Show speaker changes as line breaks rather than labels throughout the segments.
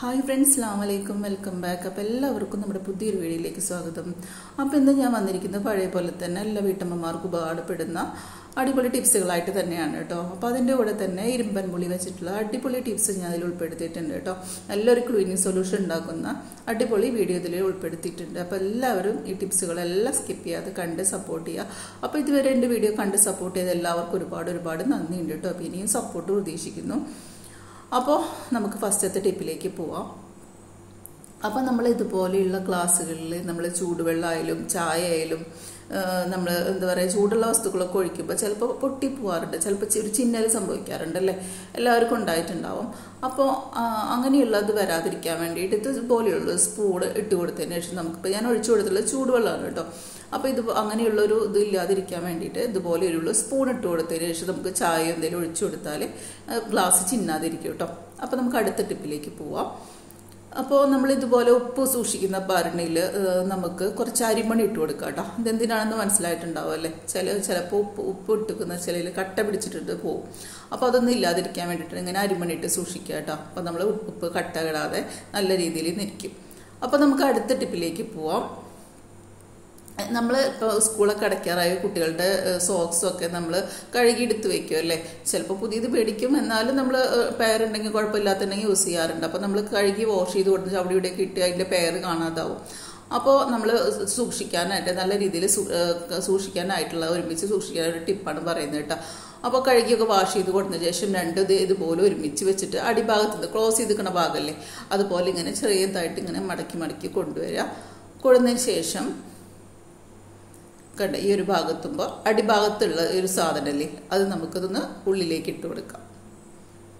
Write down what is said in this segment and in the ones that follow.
Hi friends അസ്ലാം വലൈക്കും welcome back അപ്പോൾ എല്ലാവർക്കും നമ്മുടെ പുതിയൊരു വീഡിയോയിലേക്ക് സ്വാഗതം. അപ്പോൾ ഇന്ന് ഞാൻ വന്നിരിക്കുന്നത് പഴയ പോലെ തന്നെ എല്ലാ വീട്ടമ്മമാർക്കും ഉപകാരപ്പെടുന്ന അടിപൊളി ടിപ്സുകളായിട്ട് തന്നെയാണ് കേട്ടോ. അപ്പോൾ അതിന്റെ കൂടെ തന്നെ ഇരുമ്പൻ പുളി വെച്ചിട്ടുള്ള അടിപൊളി ടിപ്സ് ഞാൻ അതിൽ ഉൾപ്പെടുത്തിയിട്ടുണ്ട് കേട്ടോ. നല്ലൊരു ക്ലീനിങ് സൊല്യൂഷൻ ഉണ്ടാക്കുന്ന അടിപൊളി വീഡിയോ ഇതിൽ ഉൾപ്പെടുത്തിയിട്ടുണ്ട്. അപ്പോൾ എല്ലാവരും ഈ ടിപ്സുകളെല്ലാം സ്കിപ്പ് ചെയ്യാതെ കണ്ട് സപ്പോർട്ട് ചെയ്യുക. അപ്പോൾ ഇതുവരെ എന്റെ വീഡിയോ കണ്ട് സപ്പോർട്ട് ചെയ്ത എല്ലാവർക്കും ഒരുപാട് ഒരുപാട് നന്ദിയുണ്ട് കേട്ടോ. അപ്പോൾ ഇനിയും സപ്പോർട്ട് പ്രതീക്ഷിക്കുന്നു അപ്പോൾ നമുക്ക് ഫസ്റ്റത്തെ ടിപ്പിലേക്ക് പോവാം. അപ്പോൾ നമ്മൾ ഇതുപോലെയുള്ള ക്ലാസ്സുകളിൽ നമ്മൾ ചൂടുവെള്ളമായാലും ചായ ആയാലും നമ്മൾ എന്താ പറയുക ചൂടുള്ള വസ്തുക്കളൊക്കെ ഒഴിക്കുമ്പോൾ ചിലപ്പോൾ പൊട്ടിപ്പോവാറുണ്ട്. ചിലപ്പോൾ ഒരു ചിന്നൽ സംഭവിക്കാറുണ്ട് അല്ലേ എല്ലാവർക്കും ഉണ്ടായിട്ടുണ്ടാവും. അപ്പോൾ അങ്ങനെയുള്ളത് വരാതിരിക്കാൻ വേണ്ടിയിട്ട് ഇതുപോലെയുള്ള സ്പൂൺ ഇട്ട് കൊടുത്തതിന് ശേഷം നമുക്കിപ്പോൾ ഞാൻ ഒഴിച്ചു കൊടുത്തുള്ള ചൂടുവെള്ളമാണ് കേട്ടോ. അപ്പോൾ ഇത് അങ്ങനെയുള്ളൊരു ഇത് ഇല്ലാതിരിക്കാൻ വേണ്ടിയിട്ട് ഇതുപോലെ ഒരു സ്പൂൺ ഇട്ട് കൊടുത്തതിന് ശേഷം നമുക്ക് ചായ എന്തെങ്കിലും ഒഴിച്ചു കൊടുത്താൽ ഗ്ലാസ് ചിന്നാതിരിക്കും കേട്ടോ. അപ്പോൾ നമുക്ക് അടുത്ത ടിപ്പിലേക്ക് പോവാം. അപ്പോൾ നമ്മൾ ഇതുപോലെ ഉപ്പ് സൂക്ഷിക്കുന്ന ഭരണിയിൽ നമുക്ക് കുറച്ച് അരിമണി ഇട്ട് കൊടുക്കാം കേട്ടോ. ഇതെന്തിനാണെന്ന് മനസ്സിലായിട്ടുണ്ടാവും അല്ലേ? ചില ചിലപ്പോൾ ഉപ്പ് ഉപ്പ് ഇട്ടുക്കുന്ന ചിലയിൽ കട്ട പിടിച്ചിട്ട് പോകും അപ്പോൾ അതൊന്നും ഇല്ലാതിരിക്കാൻ വേണ്ടിയിട്ട് ഇങ്ങനെ അരിമണി ഇട്ട് സൂക്ഷിക്കുക കേട്ടോ. അപ്പോൾ നമ്മൾ ഉപ്പ് കട്ട കിടാതെ നല്ല രീതിയിൽ നിൽക്കും അപ്പോൾ നമുക്ക് അടുത്ത ടിപ്പിലേക്ക് പോവാം. നമ്മൾ ഇപ്പോൾ സ്കൂളൊക്കെ അടയ്ക്കാറായ കുട്ടികളുടെ സോക്സൊക്കെ നമ്മൾ കഴുകിയെടുത്ത് വെക്കും അല്ലേ? ചിലപ്പോൾ പുതിയത് പേടിക്കും എന്നാലും നമ്മൾ പേരുണ്ടെങ്കിൽ കുഴപ്പമില്ലാത്തുണ്ടെങ്കിൽ യൂസ് ചെയ്യാറുണ്ട്. അപ്പോൾ നമ്മൾ കഴുകി വാഷ് ചെയ്ത് കൊടുത്ത് അവിടെ ഇവിടെയൊക്കെ ഇട്ട് അതിന്റെ പേര് കാണാതാവും. അപ്പോൾ നമ്മൾ സൂക്ഷിക്കാനായിട്ട് നല്ല രീതിയിൽ സൂക്ഷിക്കാനായിട്ടുള്ള ഒരുമിച്ച് സൂക്ഷിക്കാനൊരു ടിപ്പാണ് പറയുന്നത് കേട്ടോ. അപ്പോൾ കഴുകിയൊക്കെ വാഷ് ചെയ്ത് കൊടുത്തതിന് ശേഷം രണ്ട് ഇത് ഇതുപോലെ ഒരുമിച്ച് വെച്ചിട്ട് അടിഭാഗത്ത് നിന്ന് ക്ലോസ് ചെയ്തിരിക്കുന്ന ഭാഗമല്ലേ? അതുപോലെ ഇങ്ങനെ ചെറിയതായിട്ട് ഇങ്ങനെ മടക്കി മടക്കി കൊണ്ടുവരിക. കൊടുന്നതിന് ശേഷം കണ്ട ഈ ഒരു ഭാഗത്തുമ്പോൾ അടിഭാഗത്തുള്ള ഒരു സാധനമല്ലേ അത് നമുക്കതൊന്ന് ഉള്ളിലേക്ക് ഇട്ട് കൊടുക്കാം.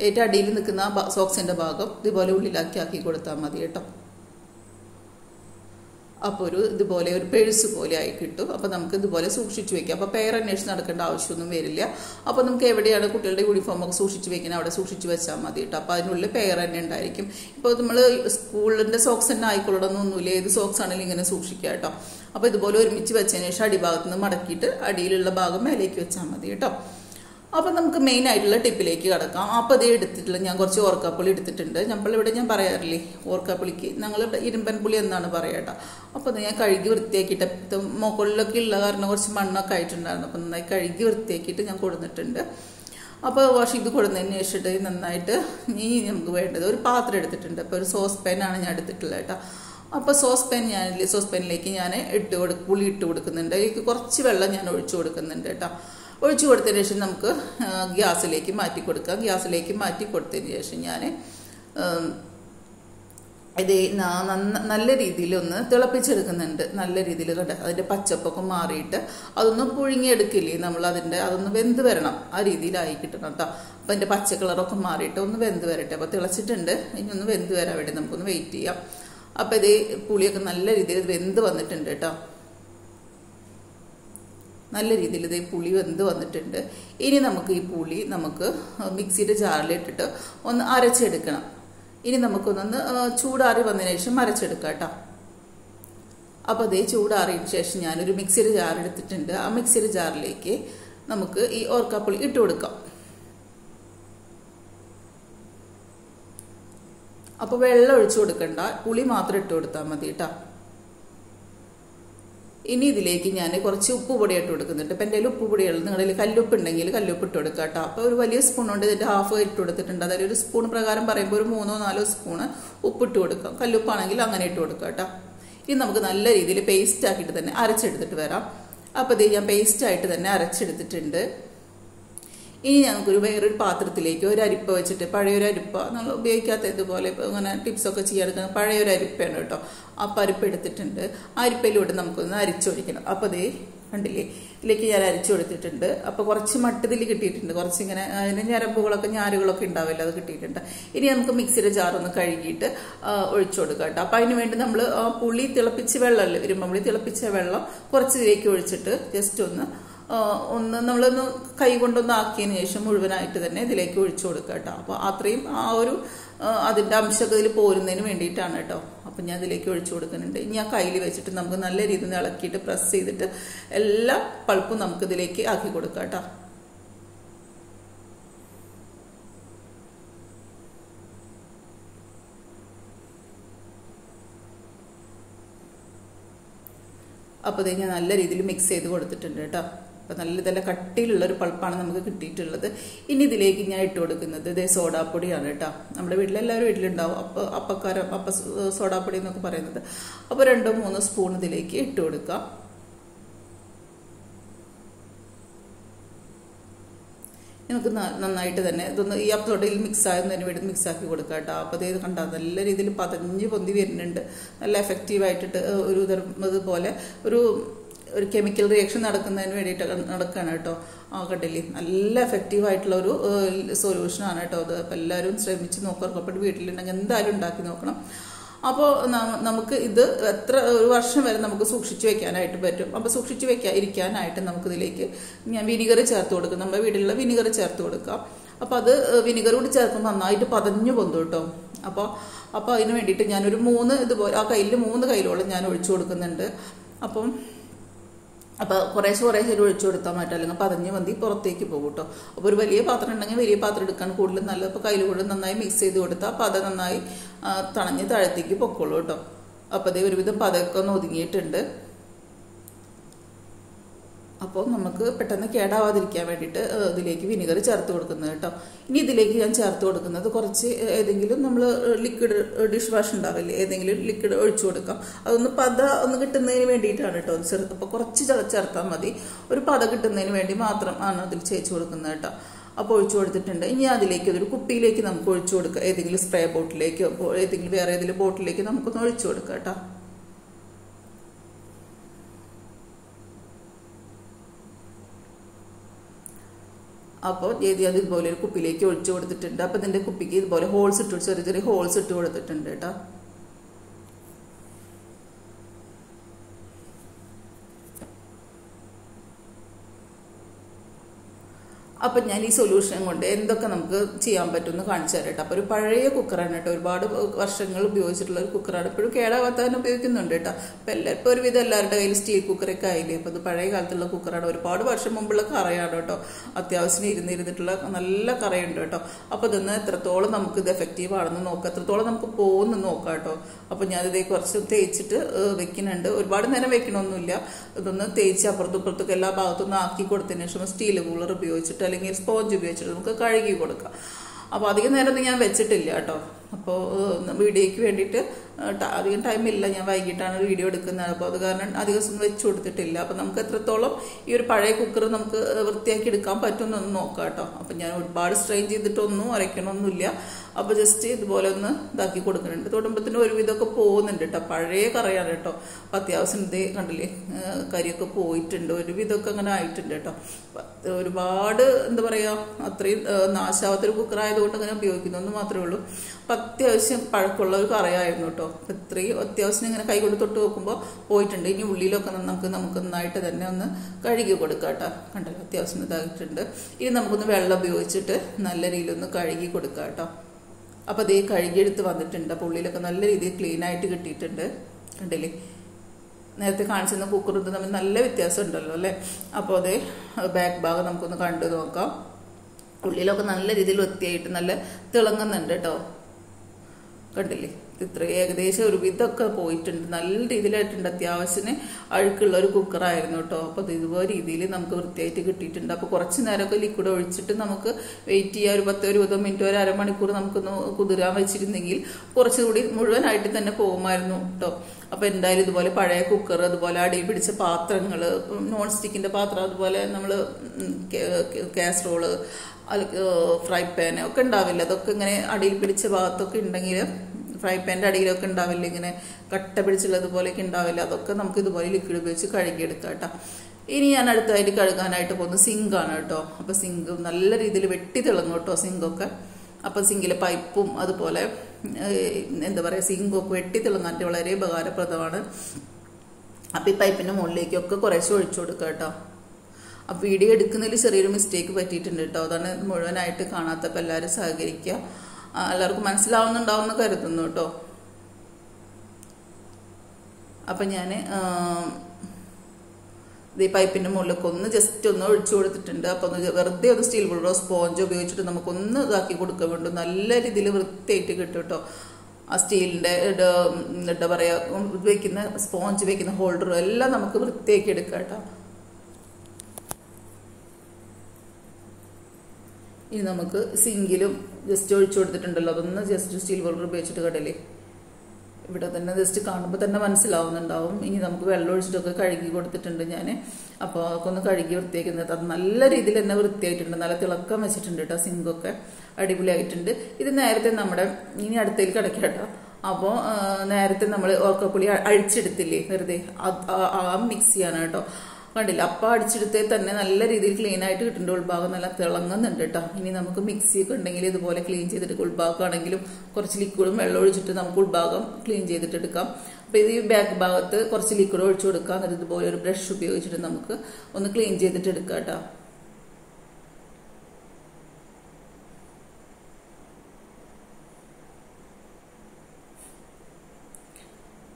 ഏറ്റവും അടിയിൽ നിൽക്കുന്ന സോക്സിന്റെ ഭാഗം ഇതുപോലെ ഉള്ളിലാക്കി ആക്കി കൊടുത്താൽ മതി കേട്ടോ. അപ്പോൾ ഒരു ഇതുപോലെ ഒരു പേഴ്സ് പോലെ ആയി കിട്ടും. അപ്പോൾ നമുക്ക് ഇതുപോലെ സൂക്ഷിച്ചു വെക്കാം. അപ്പോൾ പേർ അന്വേഷിച്ച് നടക്കേണ്ട ആവശ്യമൊന്നും വരില്ല. അപ്പോൾ നമുക്ക് എവിടെയാണ് കുട്ടികളുടെ യൂണിഫോം ഒക്കെ സൂക്ഷിച്ചു വെക്കുന്നത്? അവിടെ സൂക്ഷിച്ചു വെച്ചാൽ മതി കേട്ടോ. അപ്പോൾ അതിനുള്ളിൽ പേർ തന്നെ ഉണ്ടായിരിക്കും. ഇപ്പോൾ നമ്മൾ സ്കൂളിന്റെ സോക്സ് തന്നെ ആയിക്കൊള്ളണമെന്നൊന്നുമില്ല ഏത് സോക്സ് ആണെങ്കിലും ഇങ്ങനെ സൂക്ഷിക്കുക കേട്ടോ. അപ്പോൾ ഇതുപോലെ ഒരുമിച്ച് വെച്ചതിന് ശേഷം അടിഭാഗത്ത് നിന്ന് മടക്കിയിട്ട് അടിയിലുള്ള ഭാഗം മേലേക്ക് വെച്ചാൽ മതി കേട്ടോ. അപ്പം നമുക്ക് മെയിൻ ആയിട്ടുള്ള ടിപ്പിലേക്ക് കിടക്കാം. അപ്പോൾ അതേ എടുത്തിട്ടുള്ള ഞാൻ കുറച്ച് ഓർക്കാപ്പുളി എടുത്തിട്ടുണ്ട്. നമ്മൾ ഇവിടെ ഞാൻ പറയാറില്ലേ ഓർക്കാപ്പുളിക്ക്. ഞങ്ങൾ ഇരുമ്പൻ പുളി എന്നാണ് പറയാട്ടോ അപ്പോൾ ഞാൻ കഴുകി വൃത്തിയാക്കിയിട്ട് മുകളിലൊക്കെ ഉള്ള കാരണം കുറച്ച് മണ്ണൊക്കെ ആയിട്ടുണ്ടായിരുന്നു. അപ്പം നന്നായി കഴുകി വൃത്തിയാക്കിയിട്ട് ഞാൻ കൊടുത്തിട്ടുണ്ട് അപ്പോൾ വാഷ് ചെയ്ത് കൊടുത്തതിന് ശേഷിട്ട് നന്നായിട്ട് ഈ നമുക്ക് വേണ്ടത് ഒരു പാത്രം എടുത്തിട്ടുണ്ട്. അപ്പോൾ ഒരു സോസ് പാനാണ് ഞാൻ എടുത്തിട്ടുള്ളത് കേട്ടോ. അപ്പോൾ സോസ് പാൻ ഞാൻ സോസ് പാനിലേക്ക് ഞാൻ ഇട്ട് കൊടുക്കും പുളി ഇട്ട് കൊടുക്കുന്നുണ്ട്. അതിലേക്ക് കുറച്ച് വെള്ളം ഞാൻ ഒഴിച്ചു കൊടുക്കുന്നുണ്ട് കേട്ടോ. ഒഴിച്ചു കൊടുത്തതിന് ശേഷം നമുക്ക് ഗ്യാസിലേക്ക് മാറ്റി കൊടുക്കാം. ഗ്യാസിലേക്ക് മാറ്റി കൊടുത്തതിന് ശേഷം ഞാൻ ഇത് നല്ല രീതിയിൽ ഒന്ന് തിളപ്പിച്ചെടുക്കുന്നുണ്ട്. നല്ല രീതിയിൽ കണ്ട അതിന്റെ പച്ചപ്പൊക്കെ മാറിയിട്ട് അതൊന്ന് പുഴുങ്ങിയെടുക്കില്ലേ നമ്മൾ അതിന്റെ അതൊന്ന് വെന്ത് വരണം. ആ രീതിയിലായി കിട്ടണം കേട്ടോ അപ്പം അതിന്റെ പച്ച കളറൊക്കെ മാറിയിട്ട് ഒന്ന് വെന്ത് വരട്ടെ. അപ്പോൾ തിളച്ചിട്ടുണ്ട്. ഇനി ഒന്ന് വെന്ത് വരാൻ വേണ്ടി നമുക്കൊന്ന് വെയിറ്റ് ചെയ്യാം. അപ്പോൾ ഇത് പുളിയൊക്കെ നല്ല രീതിയിൽ വെന്ത് വന്നിട്ടുണ്ട് കേട്ടോ നല്ല രീതിയിൽ ഇത് പുളി വെന്ത് വന്നിട്ടുണ്ട്. ഇനി നമുക്ക് ഈ പുളി നമുക്ക് മിക്സിയുടെ ജാറിലിട്ടിട്ട് ഒന്ന് അരച്ചെടുക്കണം. ഇനി നമുക്കൊന്നൊന്ന് ചൂടാറി വന്നതിന് ശേഷം അരച്ചെടുക്കാം കേട്ടോ. അപ്പോൾ അതേ ചൂടാറിയതിന് ശേഷം ഞാനൊരു മിക്സിയുടെ ജാർ എടുത്തിട്ടുണ്ട്. ആ മിക്സിയുടെ ജാറിലേക്ക് നമുക്ക് ഈ ഓർക്കാപ്പുളി ഇട്ട് കൊടുക്കാം. അപ്പോൾ വെള്ളം ഒഴിച്ചു കൊടുക്കണ്ട. പുളി മാത്രം ഇട്ട് കൊടുത്താൽ മതി കേട്ടോ. ഇനി ഇതിലേക്ക് ഞാൻ കുറച്ച് ഉപ്പ് പൊടി ഇട്ട് കൊടുക്കുന്നുണ്ട്. ഇപ്പം എന്റെ ഉപ്പ് പൊടിയുള്ളത് നിങ്ങളുടെ കല്ലുപ്പ് ഉണ്ടെങ്കിൽ കല്ലുപ്പ് ഇട്ട് കൊടുക്കുക കേട്ടോ. അപ്പോൾ ഒരു വലിയ സ്പൂൺ കൊണ്ട് ഇതിന്റെ ഹാഫ് ഇട്ട് കൊടുത്തിട്ടുണ്ട്. അതായത് ഒരു സ്പൂൺ പ്രകാരം പറയുമ്പോൾ ഒരു മൂന്നോ നാലോ സ്പൂണ് ഉപ്പിട്ട് കൊടുക്കാം. കല്ലുപ്പാണെങ്കിൽ അങ്ങനെ ഇട്ട് കൊടുക്കുക കേട്ടോ. ഇനി നമുക്ക് നല്ല രീതിയിൽ പേസ്റ്റ് ആക്കിയിട്ട് തന്നെ അരച്ചെടുത്തിട്ട് വരാം. അപ്പോൾ ഇത് ഞാൻ പേസ്റ്റ് ആയിട്ട് തന്നെ അരച്ചെടുത്തിട്ടുണ്ട്. ഇനി ഞങ്ങൾക്കൊരു വേറൊരു പാത്രത്തിലേക്ക് ഒരു അരിപ്പ വെച്ചിട്ട് പഴയൊരു അരിപ്പ നമ്മൾ ഉപയോഗിക്കാത്ത ഇതുപോലെ ഇപ്പോൾ ഇങ്ങനെ ടിപ്സൊക്കെ ചെയ്യാൻ പഴയൊരു അരിപ്പയാണ് കേട്ടോ. ആ പരിപ്പ് എടുത്തിട്ടുണ്ട്. ആ അരിപ്പയിലൂടെ നമുക്കൊന്ന് അരിച്ചൊഴിക്കണം. അപ്പോൾ അതേ കണ്ടില്ലേ? ഇതിലേക്ക് ഞാൻ അരിച്ചു കൊടുത്തിട്ടുണ്ട്. അപ്പോൾ കുറച്ച് മട്ടതിൽ കിട്ടിയിട്ടുണ്ട്. കുറച്ചിങ്ങനെ അതിന്റെ ഞരമ്പുകളൊക്കെ ഞാരുകളൊക്കെ ഉണ്ടാവില്ല അത് കിട്ടിയിട്ടുണ്ട്. ഇനി നമുക്ക് മിക്സിയുടെ ജാറൊന്ന് കഴുകിയിട്ട് ഒഴിച്ചു കൊടുക്കാം കേട്ടോ. അപ്പോൾ അതിന് വേണ്ടി നമ്മൾ പുളി തിളപ്പിച്ച് വെള്ളമല്ലേ വരുമ്പോൾ പുളി തിളപ്പിച്ച വെള്ളം കുറച്ച് ഇതിലേക്ക് ഒഴിച്ചിട്ട് ജസ്റ്റ് ഒന്ന് ഒന്ന് നമ്മളൊന്ന് കൈ കൊണ്ടൊന്ന് ആക്കിയതിന് ശേഷം മുഴുവനായിട്ട് തന്നെ ഇതിലേക്ക് ഒഴിച്ചു കൊടുക്കുക കേട്ടോ. അപ്പോൾ അത്രയും ആ ഒരു അതിന്റെ അംശത്തിൽ പോരുന്നതിന് വേണ്ടിയിട്ടാണ് കേട്ടോ. അപ്പം ഞാൻ ഇതിലേക്ക് ഒഴിച്ചു കൊടുക്കുന്നുണ്ട്. ഇനി ആ കയ്യിൽ വെച്ചിട്ട് നമുക്ക് നല്ല രീതിയിൽ ഇളക്കിയിട്ട് പ്രസ് ചെയ്തിട്ട് എല്ലാ പൾപ്പും നമുക്ക് ഇതിലേക്ക് ആക്കി കൊടുക്കാം കേട്ടോ. അപ്പോൾ ഇത് ഞാൻ നല്ല രീതിയിൽ മിക്സ് ചെയ്ത് കൊടുത്തിട്ടുണ്ട് കേട്ടോ. അപ്പോൾ നല്ല നല്ല കട്ടിയിലുള്ള ഒരു പൾപ്പാണ് നമുക്ക് കിട്ടിയിട്ടുള്ളത്. ഇനി ഇതിലേക്ക് ഞാൻ ഇട്ട് കൊടുക്കുന്നത് ഇതേ സോഡാപ്പൊടിയാണ് കേട്ടോ. നമ്മുടെ വീട്ടിലെല്ലാവരും വീട്ടിലുണ്ടാവും. അപ്പോൾ അപ്പക്കാരം അപ്പ സോഡാപ്പൊടി എന്നൊക്കെ പറയുന്നത്. അപ്പോൾ രണ്ടോ മൂന്നോ സ്പൂൺ ഇതിലേക്ക് ഇട്ട് കൊടുക്കാം. നമുക്ക് നന്നായിട്ട് തന്നെ ഇതൊന്ന് ഈ അപ്പത്തോടയിൽ മിക്സ് തന്നെ വേണ്ടി മിക്സ് ആക്കി കൊടുക്കാം കേട്ടോ. അപ്പോൾ ഇത് കണ്ടാൽ നല്ല രീതിയിൽ പതഞ്ഞ് പൊന്തി വരുന്നുണ്ട്. നല്ല എഫക്റ്റീവായിട്ടിട്ട് ഒരു ഇതുപോലെ ഒരു ഒരു കെമിക്കൽ റിയാക്ഷൻ നടക്കുന്നതിന് വേണ്ടിയിട്ട് നടക്കുകയാണ് കേട്ടോ. ആ കണ്ടില്ലേ? നല്ല എഫക്റ്റീവ് ആയിട്ടുള്ള ഒരു സൊല്യൂഷനാണ് കേട്ടോ അത്. അപ്പോൾ എല്ലാവരും ശ്രമിച്ച് നോക്കുക ഉറപ്പായിട്ട് വീട്ടിലുണ്ടെങ്കിൽ എന്തായാലും ഉണ്ടാക്കി നോക്കണം. അപ്പോൾ നമുക്ക് ഇത് എത്ര ഒരു വർഷം വരെ നമുക്ക് സൂക്ഷിച്ചു വെക്കാനായിട്ട് പറ്റും. അപ്പോൾ സൂക്ഷിച്ചു വെക്കാൻ ഇരിക്കാനായിട്ട് നമുക്കിതിലേക്ക് ഞാൻ വിനിഗർ ചേർത്ത് കൊടുക്കും. നമ്മുടെ വീട്ടിലുള്ള വിനിഗർ ചേർത്ത് കൊടുക്കാം. അപ്പോൾ അത് വിനിഗർ കൂടി ചേർക്കുമ്പോൾ നന്നായിട്ട് പതഞ്ഞു പൊന്തു കേട്ടോ. അപ്പോൾ അപ്പോൾ അതിന് വേണ്ടിയിട്ട് ഞാനൊരു മൂന്ന് ഇതുപോലെ ആ കയ്യിൽ മൂന്ന് കയ്യിലോളം ഞാൻ ഒഴിച്ചു കൊടുക്കുന്നുണ്ട്. അപ്പം അപ്പോൾ കുറേശ്ശെ കുറേശ്ശെ ഒഴിച്ചു കൊടുത്താൽ മാറ്റും അല്ലെങ്കിൽ പതഞ്ഞ് മന്തി പുറത്തേക്ക് പോകും കേട്ടോ. അപ്പോൾ ഒരു വലിയ പാത്രം ഉണ്ടെങ്കിൽ വലിയ പാത്രം എടുക്കാൻ കൂടുതൽ നല്ലത്. അപ്പോൾ കയ്യിൽ കൂടെ നന്നായി മിക്സ് ചെയ്ത് കൊടുത്താൽ പത നന്നായി തണഞ്ഞ് താഴത്തേക്ക് പൊക്കോളൂ കേട്ടോ. അപ്പോൾ അതേ ഒരുവിധം പതമൊക്കെ ഒന്ന് ഒതുങ്ങിയിട്ടുണ്ട്. അപ്പോൾ നമുക്ക് പെട്ടെന്ന് കേടാവാതിരിക്കാൻ വേണ്ടിയിട്ട് ഇതിലേക്ക് വിനിഗർ ചേർത്ത് കൊടുക്കുന്നത് കേട്ടോ. ഇനി ഇതിലേക്ക് ഞാൻ ചേർത്ത് കൊടുക്കുന്നത് കുറച്ച് ഏതെങ്കിലും നമ്മൾ ലിക്വിഡ് ഡിഷ് വാഷ് ഉണ്ടാവില്ലേ ഏതെങ്കിലും ലിക്വിഡ് ഒഴിച്ചു കൊടുക്കാം. അതൊന്ന് പത ഒന്ന് കിട്ടുന്നതിന് വേണ്ടിയിട്ടാണ് കേട്ടോ ചെറുത്ത് അപ്പോൾ കുറച്ച് ചേർത്താൽ മതി. ഒരു പത കിട്ടുന്നതിന് വേണ്ടി മാത്രം ആണ് അതിൽ ചേച്ചു കൊടുക്കുന്നത് കേട്ടോ. അപ്പോൾ ഒഴിച്ചു കൊടുത്തിട്ടുണ്ട്. ഇനി അതിലേക്ക് ഒരു കുപ്പിയിലേക്ക് നമുക്ക് ഒഴിച്ചു കൊടുക്കാം. ഏതെങ്കിലും സ്പ്രേ ബോട്ടിലേക്കോ ഏതെങ്കിലും വേറെ ഏതെങ്കിലും ബോട്ടിലേക്ക് നമുക്കൊന്ന് ഒഴിച്ചു കൊടുക്കാം കേട്ടോ. അപ്പോൾ ഏതി അത് ഇതുപോലെ ഒരു കുപ്പിയിലേക്ക് ഒഴിച്ചു കൊടുത്തിട്ടുണ്ട്. അപ്പോൾ ഇതിന്റെ കുപ്പിക്ക് ഇതുപോലെ ഹോൾസ് ഇട്ട് ചെറിയ ചെറിയ ഹോൾസ് ഇട്ട് കൊടുത്തിട്ടുണ്ട് കേട്ടോ. അപ്പം ഞാൻ ഈ സൊല്യൂഷൻ കൊണ്ട് എന്തൊക്കെ നമുക്ക് ചെയ്യാൻ പറ്റുമെന്ന് കാണിച്ചു തരാം കേട്ടോ. അപ്പോൾ ഒരു പഴയ കുക്കറാണ് കേട്ടോ. ഒരുപാട് വർഷങ്ങൾ ഉപയോഗിച്ചിട്ടുള്ള ഒരു കുക്കറാണ് ഇപ്പോഴും കേടാവാത്ത തന്നെ ഉപയോഗിക്കുന്നുണ്ട് കേട്ടോ. അപ്പം എല്ലാ ഇപ്പോൾ ഒരുവിധം എല്ലാവരുടെ കയ്യിൽ സ്റ്റീൽ കുക്കറൊക്കെ ആയില്ലേ? അപ്പോൾ അത് പഴയ കാലത്തുള്ള കുക്കറാണ് ഒരുപാട് വർഷം മുമ്പുള്ള കറയാണ് കേട്ടോ. അത്യാവശ്യം ഇരുന്നിരുന്നിട്ടുള്ള നല്ല കറയുണ്ട് കേട്ടോ. അപ്പോൾ ഇതൊന്ന് എത്രത്തോളം നമുക്ക് ഇത് എഫക്റ്റീവ് ആണെന്ന് നോക്കാം. എത്രത്തോളം നമുക്ക് പോകുമെന്ന് നോക്കാം കേട്ടോ. അപ്പോൾ ഞാനിതേ കുറച്ച് തേച്ചിട്ട് വെക്കുന്നുണ്ട്. ഒരുപാട് നേരം വെക്കണമൊന്നുമില്ല. ഇതൊന്ന് തേച്ച് അപ്പുറത്തും ഇപ്പുറത്തൊക്കെ എല്ലാ ഭാഗത്തുനിന്ന് ആക്കി കൊടുത്തതിന് ശേഷം സ്റ്റീൽ കൂളർ ഉപയോഗിച്ചിട്ട് അല്ലെങ്കിൽ സ്പോഞ്ച് ഉപയോഗിച്ചിട്ട് നമുക്ക് കഴുകി കൊടുക്കാം. അപ്പോൾ അധികം നേരമൊന്നും ഞാൻ വെച്ചിട്ടില്ല കേട്ടോ. അപ്പോൾ വീഡിയോയ്ക്ക് വേണ്ടിയിട്ട് അധികം ടൈമില്ല ഞാൻ വൈകിട്ടാണ് വീഡിയോ എടുക്കുന്നത്. അപ്പോൾ അത് കാരണം അധികം ദിവസം വെച്ച് കൊടുത്തിട്ടില്ല. അപ്പോൾ നമുക്ക് എത്രത്തോളം ഈ ഒരു പഴയ കുക്കർ നമുക്ക് വൃത്തിയാക്കി എടുക്കാൻ പറ്റുമെന്നൊന്ന് നോക്കാം കേട്ടോ. അപ്പം ഞാൻ ഒരുപാട് സ്ട്രെയിൻ ചെയ്തിട്ടൊന്നും അരയ്ക്കണമൊന്നുമില്ല അപ്പോൾ ജസ്റ്റ് ഇതുപോലെ ഒന്ന് ഇതാക്കി കൊടുക്കുന്നുണ്ട്. തൊടുമ്പത്തിന് ഒരുവിധമൊക്കെ പോകുന്നുണ്ട് കേട്ടോ. പഴയ കറിയാണ് കേട്ടോ. അപ്പം അത്യാവശ്യം ഇതേ കണ്ടില്ലേ? കറിയൊക്കെ പോയിട്ടുണ്ട്. ഒരുവിധമൊക്കെ അങ്ങനെ ആയിട്ടുണ്ട് കേട്ടോ. ഒരുപാട് എന്താ പറയുക അത്രയും നാശാവാത്തൊരു കുക്കർ ആയതുകൊണ്ട് അങ്ങനെ ഉപയോഗിക്കുന്നു മാത്രമേ ഉള്ളൂ. അപ്പം അത്യാവശ്യം പഴക്കമുള്ള ഒരു കറിയായിരുന്നു കേട്ടോ. അപ്പം ഇത്രയും അത്യാവശ്യം ഇങ്ങനെ കൈ കൊണ്ട് തൊട്ട് നോക്കുമ്പോൾ പോയിട്ടുണ്ട്. ഇനി ഉള്ളിലൊക്കെ നമുക്ക് നമുക്ക് നന്നായിട്ട് തന്നെ ഒന്ന് കഴുകി കൊടുക്കാം കേട്ടോ. കണ്ടല്ലോ അത്യാവശ്യം ഇതായിട്ടുണ്ട്. ഇനി നമുക്കൊന്ന് വെള്ളം ഉപയോഗിച്ചിട്ട് നല്ല രീതിയിൽ ഒന്ന് കഴുകി കൊടുക്കാം കേട്ടോ. അപ്പോൾ അതേ കഴുകിയെടുത്ത് വന്നിട്ടുണ്ട്. അപ്പോൾ ഉള്ളിലൊക്കെ നല്ല രീതിയിൽ ക്ലീൻ ആയിട്ട് കിട്ടിയിട്ടുണ്ട്. കണ്ടില്ലേ? നേരത്തെ കാണിച്ചിരുന്ന കുക്കറും തമ്മിൽ നല്ല വ്യത്യാസം ഉണ്ടല്ലോ അല്ലേ? അപ്പോൾ അതേ ബാക്ക് ഭാഗം നമുക്കൊന്ന് കണ്ടു നോക്കാം. ഉള്ളിലൊക്കെ നല്ല രീതിയിൽ വൃത്തിയായിട്ട് നല്ല തിളങ്ങുന്നുണ്ട് കേട്ടോ. കണ്ടില്ലേ ഇത്ര ഏകദേശം ഒരു വിധമൊക്കെ പോയിട്ടുണ്ട്. നല്ല രീതിയിലായിട്ടുണ്ട്. അത്യാവശ്യത്തിന് അഴുക്കുള്ള ഒരു കുക്കറായിരുന്നു കേട്ടോ. അപ്പോൾ അത് ഇതുപോലെ രീതിയിൽ നമുക്ക് വൃത്തിയായിട്ട് കിട്ടിയിട്ടുണ്ട്. അപ്പോൾ കുറച്ച് നേരമൊക്കെ ലിക്വിഡ് ഒഴിച്ചിട്ട് നമുക്ക് വെയിറ്റ് ചെയ്യുക ഒരു പത്ത് ഇരുപത് മിനിറ്റ് ഒരു അരമണിക്കൂർ നമുക്കൊന്ന് കുതിരാൻ വെച്ചിരുന്നെങ്കിൽ കുറച്ചുകൂടി മുഴുവനായിട്ട് തന്നെ പോകുമായിരുന്നു കേട്ടോ. അപ്പോൾ എന്തായാലും ഇതുപോലെ പഴയ കുക്കർ അതുപോലെ അടി പിടിച്ച പാത്രങ്ങൾ നോൺ സ്റ്റിക്കിന്റെ പാത്രം അതുപോലെ നമ്മൾ കാസറോൾ ഫ്രൈ പാൻ ഒക്കെ ഉണ്ടാവില്ല. അതൊക്കെ ഇങ്ങനെ അടിയിൽ പിടിച്ച ഭാഗത്തൊക്കെ ഉണ്ടെങ്കിൽ ഫ്രൈ പാന്റെ അടിയിലൊക്കെ ഉണ്ടാവില്ല? ഇങ്ങനെ കട്ട പിടിച്ചുള്ളതുപോലെയൊക്കെ ഉണ്ടാവില്ല? അതൊക്കെ നമുക്ക് ഇതുപോലെ ലിക്വിഡ് ഉപയോഗിച്ച് കഴുകിയെടുക്കാം കേട്ടോ. ഇനി ഞാൻ അടുത്തതായിട്ട് കഴുകാനായിട്ട് പോകുന്നത് സിങ്കാണ് കേട്ടോ. അപ്പോൾ സിങ്ക് നല്ല രീതിയിൽ വെട്ടി തിളങ്ങും കേട്ടോ സിങ്കൊക്കെ അപ്പോൾ സിങ്കിലെ പൈപ്പും അതുപോലെ എന്താ പറയുക സിങ്കൊക്കെ വെട്ടി തിളങ്ങാൻ വളരെ ഉപകാരപ്രദമാണ്. അപ്പോൾ ഈ പൈപ്പിന്റെ മുകളിലേക്കൊക്കെ കുറേശ്ശെ ഒഴിച്ചു കൊടുക്കുക കേട്ടോ. അപ്പം വീഡിയോ എടുക്കുന്നതിൽ ചെറിയൊരു മിസ്റ്റേക്ക് പറ്റിയിട്ടുണ്ട് കേട്ടോ. അതാണ് മുഴുവനായിട്ട് കാണാത്തപ്പോൾ എല്ലാവരും സഹകരിക്കുക. എല്ലാവർക്കും മനസ്സിലാവുന്നുണ്ടാവുമെന്ന് കരുതുന്നു കേട്ടോ. അപ്പം ഞാൻ ഈ പൈപ്പിന്റെ മുകളിലൊക്കെ ഒന്ന് ജസ്റ്റ് ഒന്ന് ഒഴിച്ചു കൊടുത്തിട്ടുണ്ട്. അപ്പോൾ വെറുതെ ഒന്ന് സ്റ്റീൽ ബുള്ളോ സ്പോഞ്ചോ ഉപയോഗിച്ചിട്ട് നമുക്കൊന്ന് ഇതാക്കി കൊടുക്കാൻ വേണ്ടി നല്ല രീതിയിൽ വൃത്തിയായിട്ട് കിട്ടും കേട്ടോ. ആ സ്റ്റീലിന്റെ എന്താ പറയാ വെക്കുന്ന സ്പോഞ്ച് വെക്കുന്ന ഹോൾഡറും എല്ലാം നമുക്ക് വൃത്തിയാക്കി എടുക്കാം കേട്ടോ. ഇനി നമുക്ക് സിങ്കിലും ജസ്റ്റ് ഒഴിച്ചു കൊടുത്തിട്ടുണ്ടല്ലോ. അതൊന്ന് ജസ്റ്റ് സ്റ്റീൽ ബോർഡർ ഉപയോഗിച്ചിട്ട് കടലേ. ഇവിടെ തന്നെ ജസ്റ്റ് കാണുമ്പോൾ തന്നെ മനസ്സിലാവുന്നുണ്ടാവും. ഇനി നമുക്ക് വെള്ളം ഒഴിച്ചിട്ടൊക്കെ കഴുകി കൊടുത്തിട്ടുണ്ട് ഞാൻ അപ്പോൾ അതൊക്കെ ഒന്ന് കഴുകി വൃത്തിയാക്കുന്നത് അത് നല്ല രീതിയിൽ തന്നെ വൃത്തിയായിട്ടുണ്ട്. നല്ല തിളക്കം വെച്ചിട്ടുണ്ട് കേട്ടോ സിങ്കൊക്കെ അടിപൊളിയായിട്ടുണ്ട്. ഇത് നേരത്തെ നമ്മുടെ ഇനി അടുത്തേക്ക് കിടക്കാം കേട്ടോ അപ്പോൾ നേരത്തെ നമ്മൾ ഓർക്കപ്പുളി അഴിച്ചെടുത്തില്ലേ? വെറുതെ. ആ മിക്സിയാണ് കേട്ടോ കണ്ടില്ല. അപ്പ അടിച്ചെടുത്തേ തന്നെ നല്ല രീതിയിൽ ക്ലീൻ ആയിട്ട് കിട്ടുന്നുണ്ട് ഉൾഭാഗം. നല്ല തിളങ്ങുന്നുണ്ട് കേട്ടോ ഇനി നമുക്ക് മിക്സി ഒക്കെ ഉണ്ടെങ്കിൽ ഇതുപോലെ ക്ലീൻ ചെയ്തിട്ട് ഉൾഭാഗമാണെങ്കിലും കുറച്ച് ലിക്വിഡും വെള്ളം ഒഴിച്ചിട്ട് നമുക്ക് ഉൾഭാഗം ക്ലീൻ ചെയ്തിട്ട് എടുക്കാം. അപ്പോൾ ഇത് ഈ ബാക്ക് ഭാഗത്ത് കുറച്ച് ലിക്വിഡ് ഒഴിച്ചു കൊടുക്കാം. എന്നിട്ട് ഇതുപോലെ ഒരു ബ്രഷ് ഉപയോഗിച്ചിട്ട് നമുക്ക് ഒന്ന് ക്ലീൻ ചെയ്തിട്ട് എടുക്കാം കേട്ടോ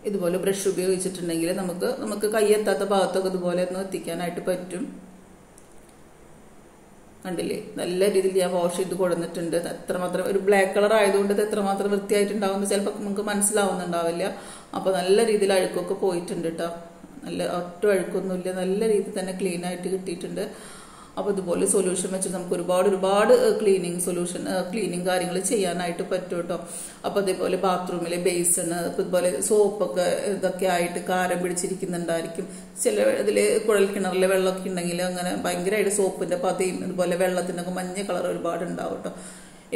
ഇതുപോലെ ബ്രഷ് ഉപയോഗിച്ചിട്ടുണ്ടെങ്കിൽ നമുക്ക് നമുക്ക് കൈയെത്താത്ത ഭാഗത്തൊക്കെ ഇതുപോലെ ഒന്ന് എത്തിക്കാനായിട്ട് പറ്റും. കണ്ടില്ലേ? നല്ല രീതിയിൽ ഞാൻ വാഷ് ചെയ്ത് കൊടുത്തിട്ടുണ്ട്. എത്രമാത്രം ഒരു ബ്ലാക്ക് കളർ ആയതുകൊണ്ട് ഇത് എത്രമാത്രം വൃത്തിയായിട്ടുണ്ടാവുമെന്ന് ചിലപ്പോൾ നമുക്ക് മനസ്സിലാവുന്നുണ്ടാവില്ല. അപ്പോൾ നല്ല രീതിയിൽ അഴുക്കൊക്കെ പോയിട്ടുണ്ട് കേട്ടോ നല്ല ഒറ്റ അഴുക്കൊന്നുമില്ല. നല്ല രീതിയിൽ തന്നെ ക്ലീൻ ആയിട്ട് കിട്ടിയിട്ടുണ്ട്. അപ്പോൾ ഇതുപോലെ സൊല്യൂഷൻ വെച്ചിട്ട് നമുക്ക് ഒരുപാട് ഒരുപാട് ക്ലീനിങ് സൊല്യൂഷൻ ക്ലീനിങ് കാര്യങ്ങൾ ചെയ്യാനായിട്ട് പറ്റും കേട്ടോ അപ്പോൾ അതേപോലെ ബാത്റൂമിലെ ബേസൺ ഇതുപോലെ സോപ്പൊക്കെ ഇതൊക്കെ ആയിട്ട് കാരം പിടിച്ചിരിക്കുന്നുണ്ടായിരിക്കും. ചില ഇതിൽ കുഴൽ കിണറിലെ വെള്ളമൊക്കെ ഉണ്ടെങ്കിൽ അങ്ങനെ ഭയങ്കരമായിട്ട് സോപ്പിന്റെ പതയും ഇതുപോലെ വെള്ളത്തിനൊക്കെ മഞ്ഞ കളർ ഒരുപാട് ഉണ്ടാവും കേട്ടോ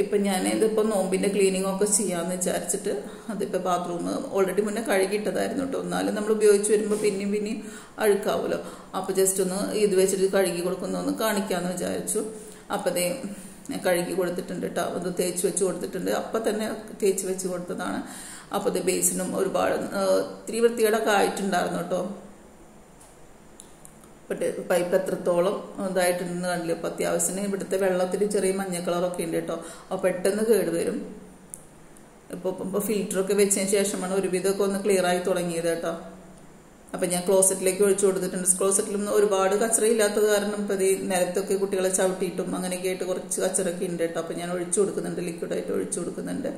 ഇപ്പം ഞാൻ ഇതിപ്പോൾ നോമ്പിന്റെ ക്ലീനിങ് ഒക്കെ ചെയ്യാമെന്ന് വിചാരിച്ചിട്ട് അതിപ്പോൾ ബാത്റൂം ഓൾറെഡി മുന്നേ കഴുകിയിട്ടതായിരുന്നു കേട്ടോ എന്നാലും നമ്മൾ ഉപയോഗിച്ച് വരുമ്പോൾ പിന്നെയും പിന്നെയും അഴുക്കാവുമല്ലോ അപ്പോൾ ജസ്റ്റ് ഒന്ന് ഇത് വെച്ചിട്ട് കഴുകി കൊടുക്കുന്ന ഒന്ന് കാണിക്കാമെന്ന് വിചാരിച്ചു. അപ്പോൾ അതേ കഴുകി കൊടുത്തിട്ടുണ്ട് കേട്ടോ അത് തേച്ച് വെച്ച് കൊടുത്തിട്ടുണ്ട്. അപ്പം തന്നെ തേച്ച് വെച്ച് കൊടുത്തതാണ്. അപ്പോൾ അത് ബേസിനും ഒരുപാട് ഇത്തിരി വൃത്തികളൊക്കെ ആയിട്ടുണ്ടായിരുന്നു കേട്ടോ പൈപ്പ് എത്രത്തോളം ഇതായിട്ടുണ്ടെന്ന് കണ്ടില്ല? അപ്പോൾ അത്യാവശ്യത്തിന് ഇവിടുത്തെ വെള്ളത്തിൽ ചെറിയ മഞ്ഞ കളറൊക്കെ ഉണ്ട് കേട്ടോ. അപ്പോൾ പെട്ടെന്ന് കേടുവരും ഇപ്പോൾ ഇപ്പോൾ ഫിൽറ്ററൊക്കെ വെച്ചതിന് ശേഷമാണ് ഒരുവിധമൊക്കെ ഒന്ന് ക്ലിയർ ആയി തുടങ്ങിയത് കേട്ടോ. അപ്പം ഞാൻ ക്ലോസറ്റിലേക്ക് ഒഴിച്ചു കൊടുത്തിട്ടുണ്ട്. ക്ലോസറ്റിലും ഒരുപാട് കച്ചറയില്ലാത്തത് കാരണം ഇപ്പം ഈ നിലത്തൊക്കെ കുട്ടികളെ ചവിട്ടിയിട്ടും അങ്ങനെയൊക്കെ ആയിട്ട് കുറച്ച് കച്ചറൊക്കെ ഉണ്ട് കേട്ടോ. അപ്പം ഞാൻ ഒഴിച്ചു കൊടുക്കുന്നുണ്ട് ലിക്വിഡായിട്ട് ഒഴിച്ചു കൊടുക്കുന്നുണ്ട്.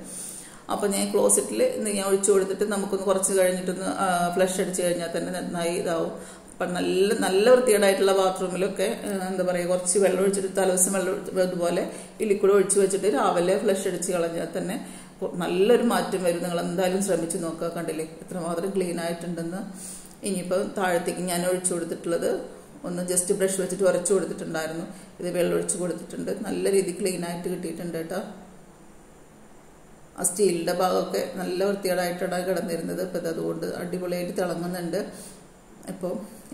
അപ്പം ഞാൻ ക്ലോസറ്റിൽ ഞാൻ ഒഴിച്ചു കൊടുത്തിട്ട് നമുക്കൊന്ന് കുറച്ച് കഴിഞ്ഞിട്ടൊന്ന് ഫ്ലഷ് അടിച്ച് കഴിഞ്ഞാൽ തന്നെ നന്നായി ഇതാവും. അപ്പം നല്ല നല്ല വൃത്തികേടായിട്ടുള്ള ബാത്റൂമിലൊക്കെ എന്താ പറയുക കുറച്ച് വെള്ളം ഒഴിച്ചിട്ട് തലവശം വെള്ളം അതുപോലെ ഈ ഒഴിച്ച് വെച്ചിട്ട് രാവിലെ ഫ്ലഷ് അടിച്ച് കളഞ്ഞാൽ തന്നെ നല്ലൊരു മാറ്റം വരും. നിങ്ങൾ എന്തായാലും ശ്രമിച്ച് നോക്കുക കണ്ടില്ലേ? എത്രമാത്രം ക്ലീൻ ആയിട്ടുണ്ടെന്ന്. ഇനിയിപ്പോൾ താഴത്തേക്ക് ഞാൻ ഒഴിച്ചു കൊടുത്തിട്ടുള്ളത് ഒന്ന് ജസ്റ്റ് ബ്രഷ് വെച്ചിട്ട് ഉരച്ചു കൊടുത്തിട്ടുണ്ടായിരുന്നു. ഇത് വെള്ളം ഒഴിച്ച് കൊടുത്തിട്ടുണ്ട്. നല്ല രീതിയിൽ ക്ലീൻ ആയിട്ട് കിട്ടിയിട്ടുണ്ട് കേട്ടോ. ആ സ്റ്റീലിന്റെ ഭാഗമൊക്കെ നല്ല വൃത്തികേടായിട്ടാണ് കിടന്നിരുന്നത്. ഇപ്പം അതുകൊണ്ട് അടിപൊളിയായിട്ട് തിളങ്ങുന്നുണ്ട്. അപ്പോൾ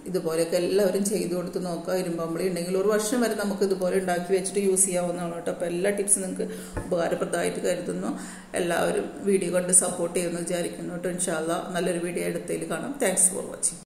ഇതുപോലെയൊക്കെ എല്ലാവരും ചെയ്തു കൊടുത്ത് നോക്കുക. ഇരുമ്പമ്പളി ഉണ്ടെങ്കിൽ ഒരു വർഷം വരെ നമുക്ക് ഇതുപോലെ ഉണ്ടാക്കി വെച്ചിട്ട് യൂസ് ചെയ്യാവുന്നതാണ് കേട്ടോ. അപ്പോൾ എല്ലാ ടിപ്സും നിങ്ങൾക്ക് ഉപകാരപ്രദമായിട്ട് കരുതുന്നു. എല്ലാവരും വീഡിയോ കണ്ട് സപ്പോർട്ട് ചെയ്യുമെന്ന് വിചാരിക്കുന്നു കേട്ടോ. ഇൻഷാല്ല നല്ലൊരു വീഡിയോ എടുത്തതിൽ കാണാം. Thanks for watching